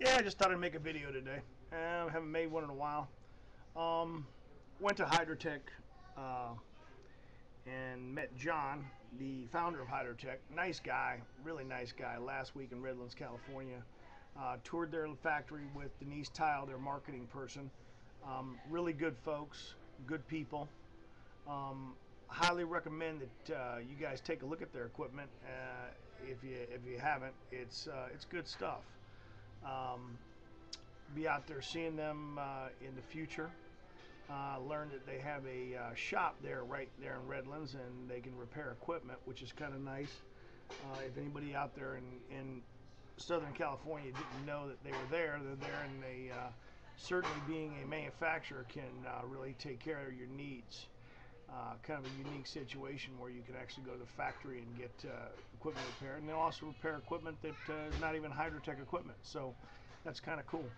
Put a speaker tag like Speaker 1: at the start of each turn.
Speaker 1: Yeah, I just thought I'd make a video today. Uh, I haven't made one in a while. Um, went to Hydrotek uh, and met John, the founder of Hydrotek. Nice guy, really nice guy. Last week in Redlands, California. Uh, toured their factory with Denise Tile, their marketing person. Um, really good folks, good people. Um, highly recommend that uh, you guys take a look at their equipment. Uh, if you if you haven't, it's uh, it's good stuff. Um, be out there seeing them uh, in the future. Uh, learn that they have a uh, shop there right there in Redlands and they can repair equipment, which is kind of nice. Uh, if anybody out there in, in Southern California didn't know that they were there, they're there and they uh, certainly being a manufacturer can uh, really take care of your needs. Uh, kind of a unique situation where you can actually go to the factory and get uh, equipment repaired. And they'll also repair equipment that uh, is not even Hydrotek equipment. So that's kind of cool.